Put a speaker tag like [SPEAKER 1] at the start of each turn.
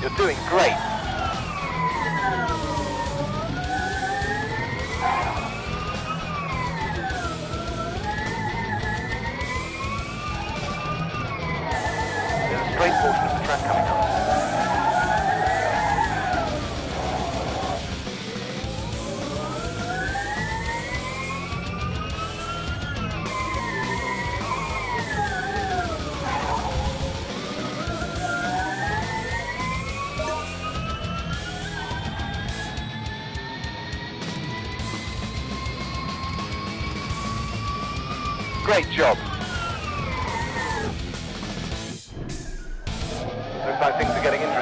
[SPEAKER 1] You're doing great. Great job. Looks like things are getting interesting.